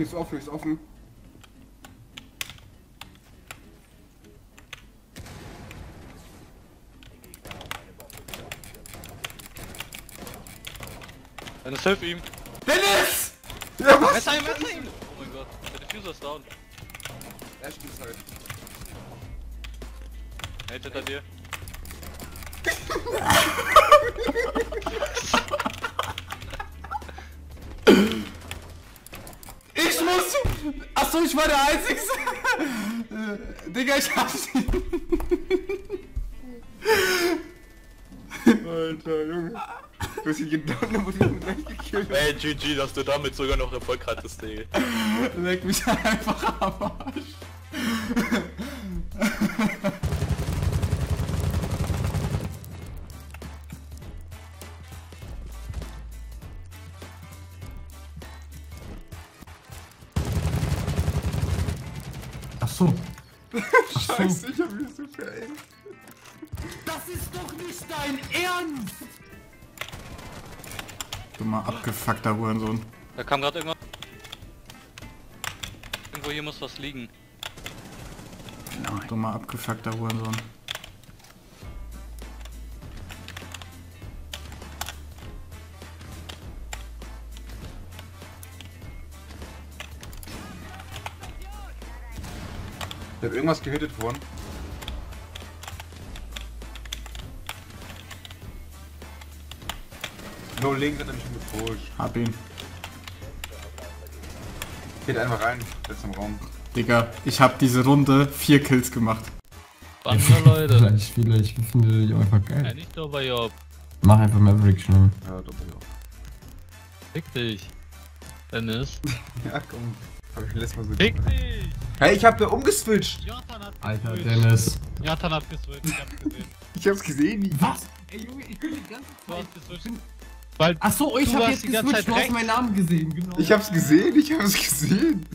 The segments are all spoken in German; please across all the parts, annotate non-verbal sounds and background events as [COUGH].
offen, ist offen, ist offen. Dennis, hilf ihm! Dennis! Ja, was? Messer ihm, messer ihm! Oh mein Gott, der Diffuser ist down. Er spielt halt. Nate hinter dir. [LAUGHS] Ich muss... Achso, ich war der Einzige. Äh, Digga, ich hab's Alter, Junge. Du hast ihn gedownt und wurde gleich gekillt. Ey, GG, dass du damit sogar noch Erfolg hattest, Digga. Leck mich einfach am Arsch. So. [LAUGHS] Scheiße, ich hab mich so verändert. Das ist doch nicht dein Ernst! Dummer abgefuckter Hurensohn. Da kam gerade irgendwas. Irgendwo hier muss was liegen. Dummer abgefuckter Hurensohn. Ich hab irgendwas gehittet worden. No Link hat er mich schon gepusht. Hab ihn. Geht einfach rein, jetzt im Raum. Digga, ich hab diese Runde vier Kills gemacht. Spannende Leute. [LAUGHS] Vielleicht, vielleicht, ich finde die einfach Ja, geil. nicht nur bei Job. Mach einfach Maverick schnell. Ja, doppelt auch. Fick dich. Dennis. [LAUGHS] Ja, komm. Hab ich letztes Mal so Fick dich! Hey, ich hab da umgeswitcht! Jonathan hat Alter, geswitcht. Dennis. Jonathan hat geswitcht, ich hab's gesehen. [LAUGHS] Ich hab's gesehen. Was? Ey Junge, ich bin die ganze Du hast geswitcht. Weil Ach so, ich hab jetzt geswitcht, Zeit du hast meinen Namen gesehen, genau. Ich hab's gesehen, ich hab's gesehen.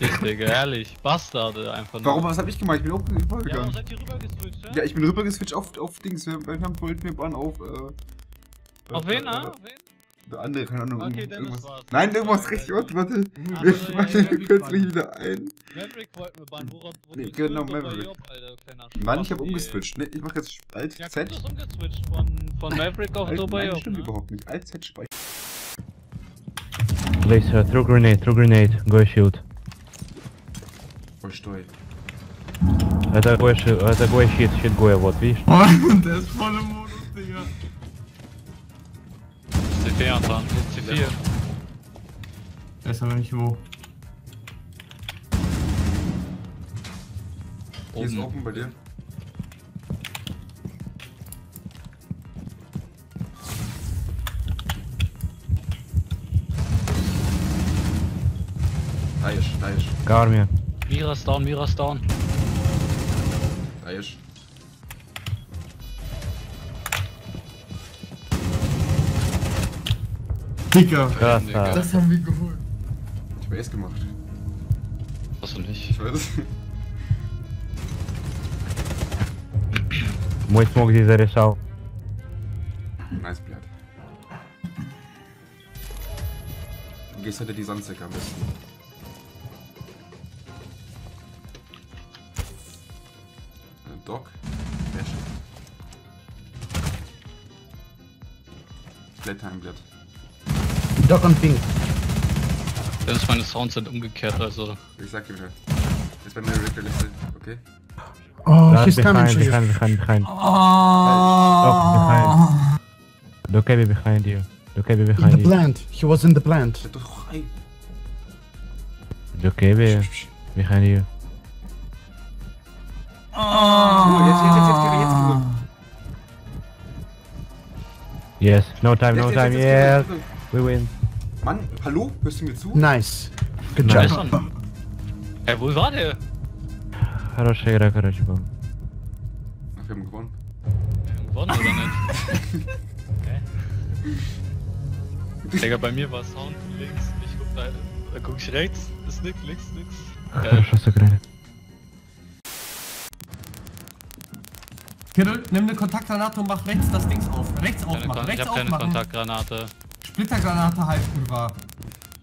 dich, Digga, ehrlich. Bastarde einfach nur. Warum, was hab ich gemacht? Ich bin auch Ja, warum seid ihr rüber geswitcht, ja? Ja, ich bin rüber geswitcht auf, auf Dings. Wir, haben wollten wir bauen auf. Äh, Auf äh, wen, äh, ah? Auf wen? Der andere, keine Ahnung. Okay, Dennis irgendwas. war's. Nein, irgendwas richtig. Warte, warte. Ach Ich so, ja, mache ja, mir plötzlich wieder ein. Maverick wollten wir bauen, worauf wo Nee, bist genau, du? Bei Maverick. Job, Alter, kleiner Mann, ich hab Spasti, umgeswitcht. Ne, ich mach jetzt Alt ey. Ja, Z. gut, du hast umgeswitcht von, von Maverick auf Alt, Dubai nein, Job, stimmt ne? überhaupt nicht. Alt Z speichern. Please, uh, throw grenade, throw grenade, go shield. Voll steu. Это такой, ши- это такой щит, щит Гоя, вот, видишь? Der ist voll im Modus, Bär dran. Jetzt C4. Der ist aber nicht wo. Oben. Hier ist open bei dir. Da ist, da ist. Gar mir. ist down, Mira ist down. Da ist. Digga. Красава. Das haben wir geholt. Ich hab Ace gemacht. Hast du nicht? Ich weiß. Мой смог здесь зарешал. Nice, Blatt. Du gehst hinter die Sandsäcke am besten. Äh, Doc. Dash. Playtime, Blatt. Doc und Pink. Dennis, meine Sounds sind umgekehrt, also. Ich sag dir wieder. Ist bei mir Rick der letzte, okay? Oh, Да, he's coming behind, to you. behind, behind, behind. Oh. Look at me behind you. Look at me In the behind you. plant. He was in the plant. Look at me behind you. Oh, jetzt, jetzt, jetzt, jetzt, jetzt, jetzt. Yes, no time, no time, yes. We win. Mann, hallo? Hörst du mir zu? Nice. Good Nice. job. Besser. Ey, wo war der? Хорошая игра, короче, была. Ach, wir haben gewonnen. Gewonnen oder nicht? [LAUGHS] Hä? Digga, bei mir war Sound links. Ich guck da, da guck ich rechts. Ist nix, nix, nix. Хорошо сыграли. Kirill, nimm eine Kontaktgranate und mach rechts das Dings auf. Rechts Keine aufmachen, Kon ich rechts hab keine aufmachen. Kontaktgranate. Splittergranate halt, Kurva.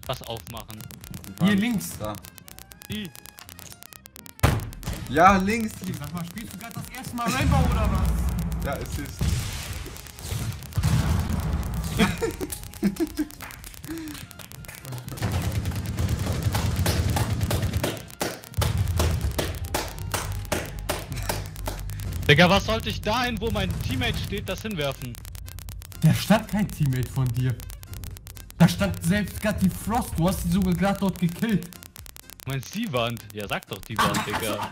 Was aufmachen? Hier links. Da. Die. Ja, links. Die Sag mal, spielst du gerade das erste Mal Rainbow oder was? ja, es ist. [LAUGHS] Digga, was sollte ich dahin, wo mein Teammate steht, das hinwerfen? Da stand kein Teammate von dir. Da stand selbst gerade die Frost. Du hast sie sogar gerade dort gekillt. Du meinst die Wand? Ja, sag doch die Wand, Digga.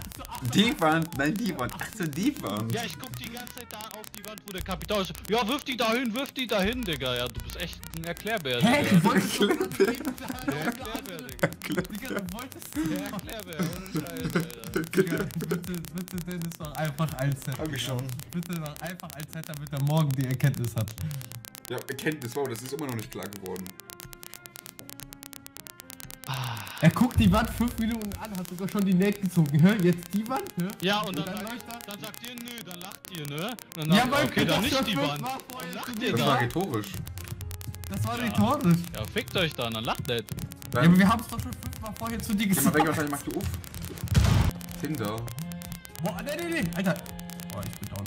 Die Wand, nein, die Wand. Ach so, die Wand. Ja, ich guck die ganze Zeit da auf die Wand, wo der Kapitän ist. Ja, wirf die dahin, wirf die dahin, Digga. Ja, du bist echt ein Erklärbär, Hä? Digga. Du wolltest Der Erklärbär, Digga. Digga, du wolltest Der Erklärbär, ohne Scheiß, Alter. Digga, bitte, bitte Dennis noch einfach ein Set. Hab ich schon. Bitte noch einfach ein Set, damit er morgen die Erkenntnis hat. Ja, Erkenntnis, wow, das ist immer noch nicht klar geworden. Er guckt die Wand fünf Minuten an, hat sogar schon die Nate gezogen. Hör, jetzt die Wand, hör. Ja, und dann, dann sag, läuft er- dann sagt ihr, nö, dann lacht ihr, ne? Und dann, Ja, weil okay, dann nicht die Wand. war vorher Dann zu lacht dir ihr Das da. war da. rhetorisch. Das war rhetorisch. Ja, fickt euch dann, dann lacht nicht. Ja, aber wir haben es doch schon fünfmal vorher zu dir Geh mal weg, gesagt. wahrscheinlich machst du auf. Tinder. Boah, nee, nee, nee, Alter. Boah, ich bin down.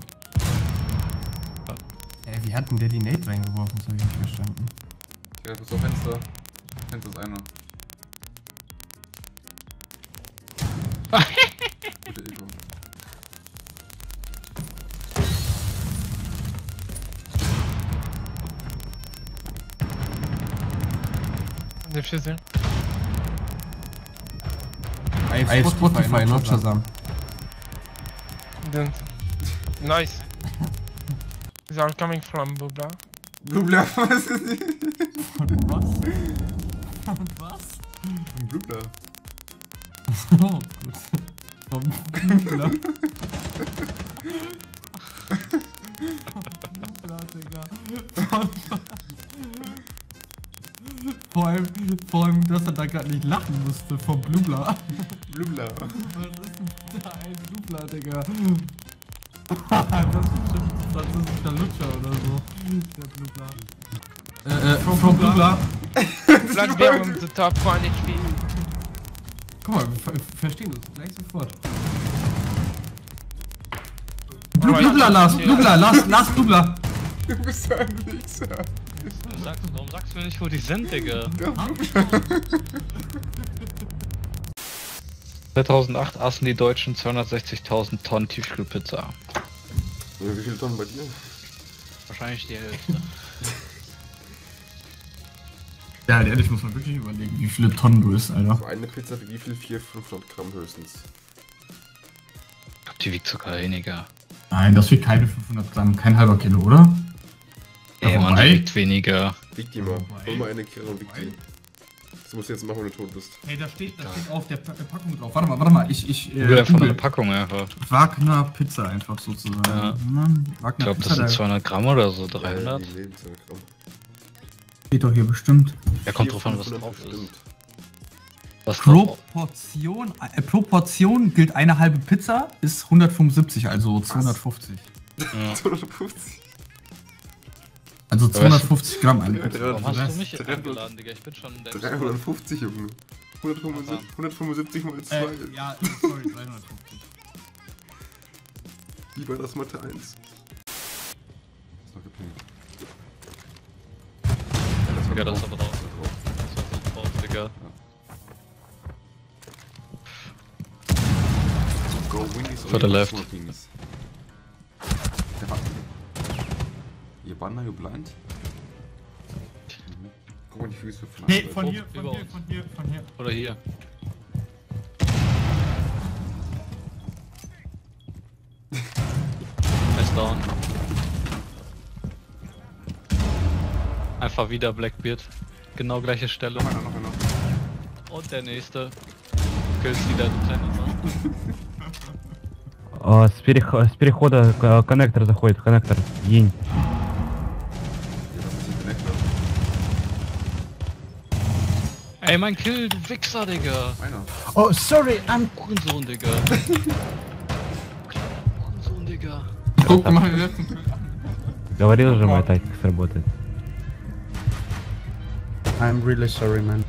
Wie hat denn der die Nate reingeworfen? Das hab ich nicht verstanden. Ja, das ist auf Fenster. Fenster ist einer. Gute Ego. Nie wszyscy. Ey, Spotify, not Shazam. Nice. These are coming from Bubla. Blubler, [LAUGHS] was ist das? Was? Was? Blubler. Oh, gut. Vom Blubler. Blubler, Digga. Von- Vor allem, vor allem, dass er da gerade nicht lachen musste vom Blubler. Blubler. Was ist denn da ein Blubler, Digga? Das ist bestimmt ein französischer Lutscher oder so. Der Blubler. Äh, äh, Blubler. Black Bear on the top one HP. Guck mal, wir ver verstehen uns gleich sofort. Blubler, Lars. Blubler, Lars, Lars, Blubler. Du bist ein Wichser. Warum sagst du mir nicht, wo die sind, Digga? 2008 aßen die Deutschen 260.000 Tonnen Tiefkühlpizza. Wie viele Tonnen bei dir? Wahrscheinlich die Hälfte. [LAUGHS] Ja, ehrlich muss man wirklich überlegen, wie viele Tonnen du isst, Alter. So eine Pizza wie viel? 400, 500 Gramm höchstens. Ich glaub, die wiegt sogar weniger. Nein, das wiegt keine 500 Gramm, kein halber Kilo, oder? Ey, wobei- die wiegt weniger. Wieg die mal. Hol mal eine Kerne und wieg die. Das musst du jetzt machen, wenn du tot bist. Hey, da steht, da steht auf der Pa- Packung drauf. Warte mal, warte mal, ich, ich, äh, mal eine Google. Packung einfach. Wagner Pizza einfach sozusagen. Ja. Ich Wagner glaube, das sind da 200 Gramm oder so, Ja, 300. die leben 200 Gramm. steht doch hier bestimmt. Ja, kommt drauf an, was 400 drauf ist. bestimmt. Was drauf Proportion, äh, pro Portion gilt eine halbe Pizza, ist 175, also 250. ja. 250. Also 250 Gramm Pizza. Warum hast du mich 300 eingeladen, Digga? Ich bin schon in der 350, Junge. 175, 175 mal 2. Äh, ja, [LAUGHS] sorry, 350. Lieber das Mathe 1. Ist noch gepinkt. Digga, das ist aber drauf. Das ist drauf, Digga. Go Windies For the left. banner, you blind? Mhm. Guck mal die Füße von Nee, der von Hoch, hier, von über hier, uns. von hier, von hier. Oder hier. [LAUGHS] Er ist down. Einfach wieder Blackbeard. Genau gleiche Stelle. Noch einer, noch einer. Und der nächste. Kills wieder Lieutenant. ne? А, с, перех- с перехода к- коннектор заходит, коннектор. Ень. Ey, mein Kill, du Wichser, Digga. Einer. Oh, sorry, I'm. Hurensohn, Digga. Hurensohn, Digga. Guck mal, wir letzten Говорил же, моя тактика сработает. I'm really sorry, man.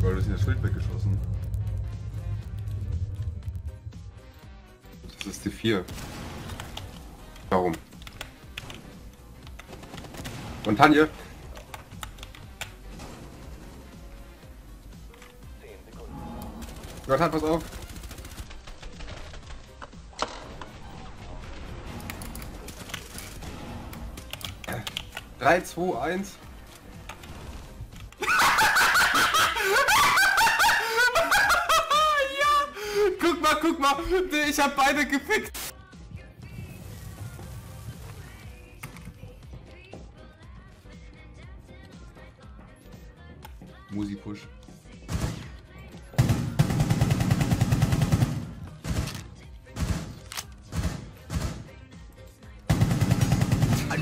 Weil du hast das Schild weggeschossen. Das ist die 4. Warum? Und Tanja? Gott, halt, pass auf. Drei, zwei, eins. [LAUGHS] Guck mal, guck mal, ich hab beide gefickt. Musi Push.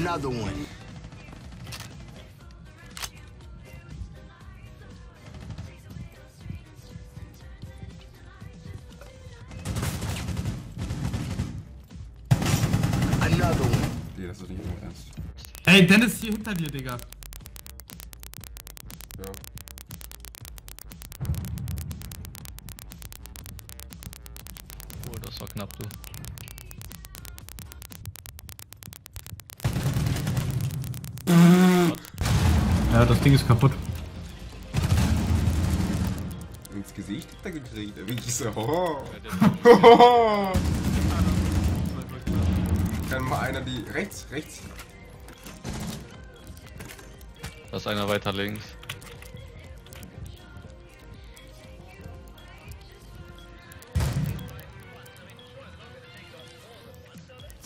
Another one. Another one. Nee, das ist nicht mehr ernst. Ey, Dennis hier hinter dir, Digga. Ja. Oh, das war knapp, du. Ja, das Ding ist kaputt. Ins Gesicht hat er gekriegt. Da bin ich so. Oh. [LAUGHS] Der- Kann mal einer die. Rechts, rechts. Da ist einer weiter links.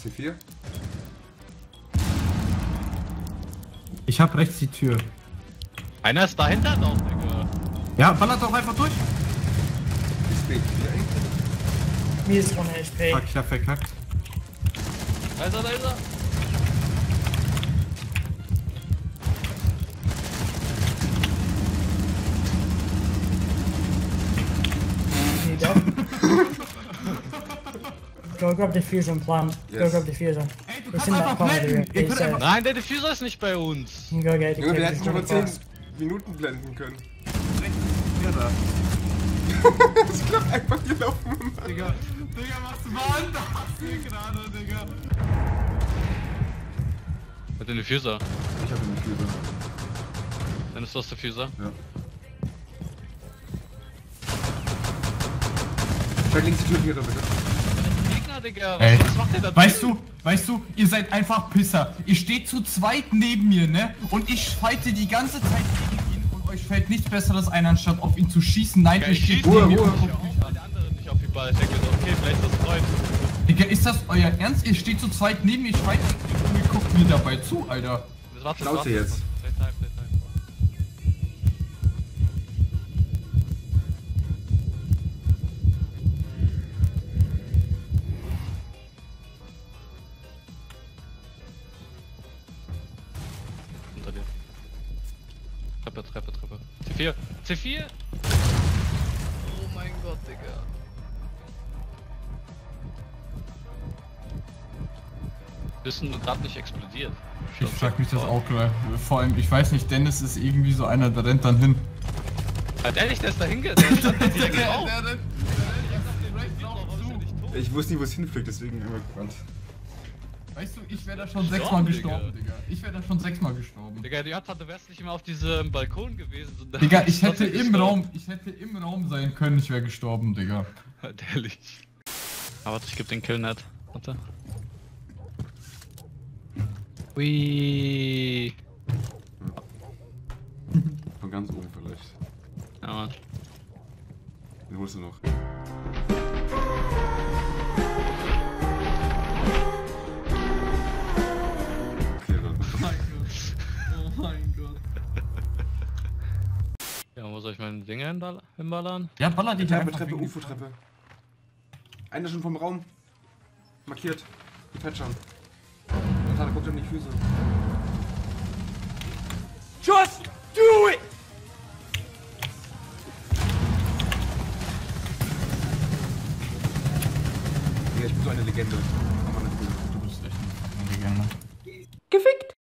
C4. Ich hab rechts die Tür. Einer ist dahinter noch, Digga. Ja, ballert doch einfach durch. Mir ist 1 HP. Fuck, ich hab verkackt. Da ist er, da ist er. Go grab the fuse and plant. Go Yes. grab and- Ey, du kannst einfach uh, Nein, der Diffuser ist nicht bei uns. go get it. Junge, wir hätten schon really 10 fast. Minuten blenden können. Ja, da. Das klappt einfach, die laufen. Digga, Digga, was war denn das hier gerade, Digga? Mit dem Diffuser. Ich hab den Diffuser. Dann ist das Diffuser. Ja. Schlag links die Tür hier, bitte. Gegner, Digga. Was, Ey, was macht der da weißt drin? du, weißt du, ihr seid einfach Pisser. Ihr steht zu zweit neben mir, ne? Und ich fighte die ganze Zeit euch fällt nichts besseres ein, anstatt auf ihn zu schießen. Nein, ich steht schieße Ruhe, Ruhe. der andere nicht auf die Ball. Ich denke okay, vielleicht ist das Freund. Digga, ist das euer Ernst? Ihr steht zu zweit neben mir, ich und ihr guckt mir dabei zu, Alter. Das war's, Schnauze war's. jetzt. C4! C4! Oh mein Gott, Digga. Bist du gerade nicht explodiert? Ich frag mich das auch gleich. Vor allem, ich weiß nicht, Dennis ist irgendwie so einer, der rennt dann hin. Hat der nicht, der ist da hinge... [LAUGHS] Der stand da direkt drauf. Ich wusste nicht, wo es hinfliegt, deswegen immer gerannt. Weißt du, ich wäre da schon sechsmal Digga. gestorben, Digga. Ich wäre da schon sechsmal gestorben. Digga, die hat du wärst nicht immer auf diesem Balkon gewesen. so- Digga, ich hätte im gestorben. Raum, ich hätte im Raum sein können, ich wäre gestorben, Digga. [LAUGHS] Ehrlich. Aber warte, ich geb den Kill nicht. Warte. Ui. Von ganz oben vielleicht. Ja, Mann. Den holst du noch. Ja, wo soll ich meine Dinge hinball- hinballern? Ja, baller dich Treppe, Treppe, UFO-Treppe. Einer schon vom Raum. Markiert. Die Patchern. Und dann guckt er in die Füße. Schuss!